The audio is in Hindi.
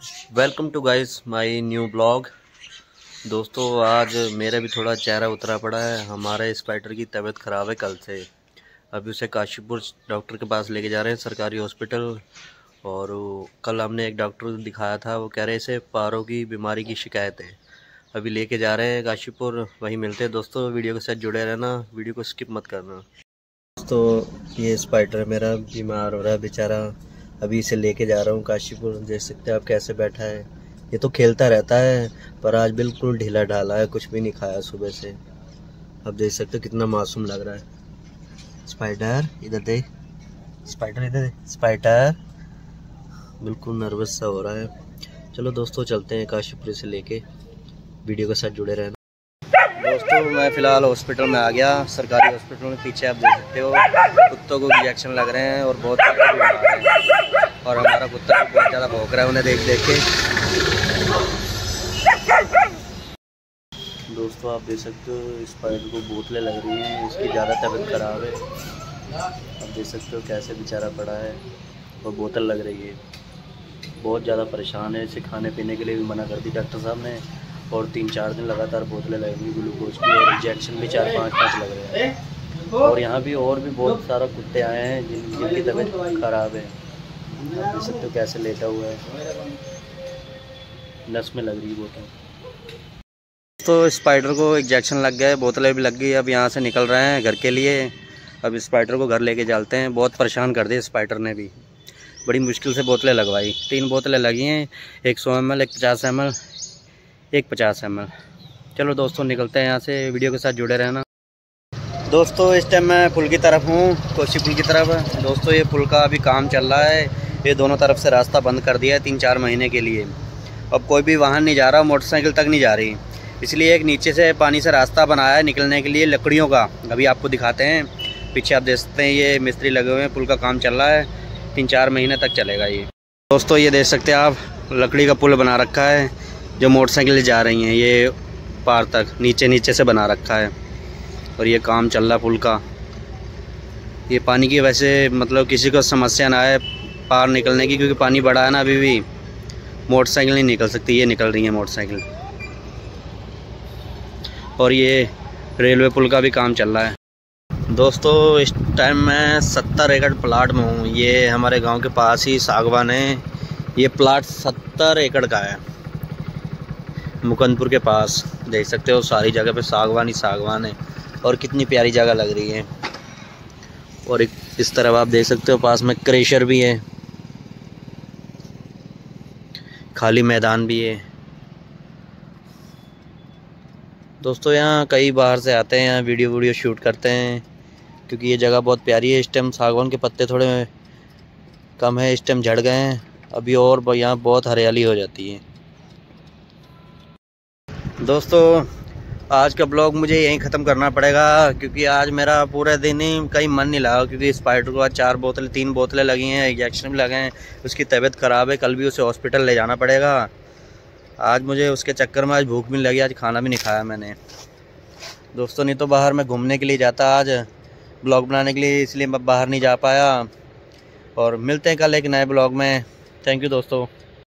Welcome to guys my new blog दोस्तों, आज मेरा भी थोड़ा चेहरा उतरा पड़ा है। हमारे स्पाइडर की तबीयत ख़राब है कल से। अभी उसे काशीपुर डॉक्टर के पास लेके जा रहे हैं, सरकारी हॉस्पिटल और कल हमने एक डॉक्टर दिखाया था, वो कह रहे इसे पारों की बीमारी की शिकायत है। अभी लेके जा रहे हैं काशीपुर, वहीं मिलते हैं। दोस्तों, वीडियो के साथ जुड़े रहना, वीडियो को स्किप मत करना। दोस्तों, ये स्पाइडर मेरा बीमार हो रहा है बेचारा। अभी इसे लेके जा रहा हूँ, काशीपुर, देख सकते हैं आप कैसे बैठा है। ये तो खेलता रहता है, पर आज बिल्कुल ढीला ढाला है, कुछ भी नहीं खाया सुबह से। अब देख सकते हो कितना मासूम लग रहा है। स्पाइडर, इधर देख। स्पाइडर, इधर देख। स्पाइडर। बिल्कुल नर्वस सा हो रहा है। चलो दोस्तों, चलते हैं काशीपुर से लेके। वीडियो के साथ जुड़े रहना। दोस्तों, मैं फ़िलहाल हॉस्पिटल में आ गया। सरकारी हॉस्पिटल में पीछे आप देख सकते हो, कुत्तों को इंजेक्शन लग रहे हैं और बहुत और हमारा कुत्ता भी बहुत ज़्यादा भोग रहा है, उन्हें देख देख के। दोस्तों, आप देख सकते हो स्पाइडर को बोतलें लग रही हैं, इसकी ज़्यादा तबीयत ख़राब है। आप देख सकते हो कैसे बेचारा पड़ा है, और बोतल लग रही है। बहुत ज़्यादा परेशान है, इसे खाने पीने के लिए भी मना कर दी डॉक्टर साहब ने। और तीन चार दिन लगातार बोतलें लगेंगी ग्लूकोज की और इंजेक्शन भी चार पाँच पाँच लग रहे हैं। और यहाँ भी और भी बहुत सारा कुत्ते आए हैं, जिन, जिनकी तबीयत ख़राब है। सकते हो कैसे लेटा हुआ है। नस में लग रही है बोतल। तो स्पाइडर को इंजेक्शन लग गया है, बोतलें भी लग गई अब यहाँ से निकल रहे हैं घर के लिए। अब स्पाइडर को घर लेके चलते हैं, बहुत परेशान कर दिए स्पाइडर ने भी। बड़ी मुश्किल से बोतलें लगवाई। तीन बोतलें लगी हैं, एक सौ एम एक पचास एम एक पचास एम चलो दोस्तों, निकलते हैं यहाँ से। वीडियो के साथ जुड़े रहना। दोस्तों, इस टाइम मैं पुल की तरफ़ हूँ, कोसी पुल की तरफ़। दोस्तों, ये पुल का अभी काम चल रहा है। ये दोनों तरफ़ से रास्ता बंद कर दिया है तीन चार महीने के लिए। अब कोई भी वाहन नहीं जा रहा, मोटरसाइकिल तक नहीं जा रही। इसलिए एक नीचे से पानी से रास्ता बनाया है निकलने के लिए लकड़ियों का। अभी आपको दिखाते हैं। पीछे आप देख सकते हैं, ये मिस्त्री लगे हुए हैं। पुल का काम चल रहा है। तीन चार महीने तक चलेगा ये। दोस्तों, ये देख सकते हैं आप, लकड़ी का पुल बना रखा है। जो मोटरसाइकिल जा रही हैं, ये पार तक नीचे नीचे से बना रखा है। और ये काम चल रहा है पुल का। ये पानी की वैसे मतलब किसी को समस्या ना आए पार निकलने की, क्योंकि पानी बड़ा है ना अभी भी। मोटरसाइकिल नहीं निकल सकती, ये निकल रही है मोटरसाइकिल। और ये रेलवे पुल का भी काम चल रहा है। दोस्तों, इस टाइम मैं सत्तर एकड़ प्लाट में हूँ। ये हमारे गाँव के पास ही सागवान है। ये प्लाट सत्तर एकड़ का है। मुकंदपुर के पास। देख सकते हो, सारी जगह पे सागवान ही सागवान है। और कितनी प्यारी जगह लग रही है। और एक, इस तरफ़ आप देख सकते हो, पास में क्रेशर भी है। खाली मैदान भी है। दोस्तों, यहाँ कई बाहर से आते हैं यहाँ वीडियो वीडियो शूट करते हैं। क्योंकि ये जगह बहुत प्यारी है। इस टाइम सागवान के पत्ते थोड़े कम है, इस टाइम झड़ गए हैं। अभी और यहाँ बहुत हरियाली हो जाती है। दोस्तों, आज का ब्लॉग मुझे यहीं ख़त्म करना पड़ेगा, क्योंकि आज मेरा पूरे दिन ही कहीं मन नहीं लगा, क्योंकि स्पाइडर को आज चार बोतलें, तीन बोतलें लगी हैं इंजेक्शन भी लगे हैं, उसकी तबीयत ख़राब है, कल भी उसे हॉस्पिटल ले जाना पड़ेगा। आज मुझे उसके चक्कर में आज भूख भी लगी, आज खाना भी नहीं खाया मैंने। दोस्तों, नहीं तो बाहर मैं घूमने के लिए जाता आज, ब्लॉग बनाने के लिए, इसलिए मैं बाहर नहीं जा पाया। और मिलते हैं कल एक नए ब्लॉग में। थैंक यू दोस्तों।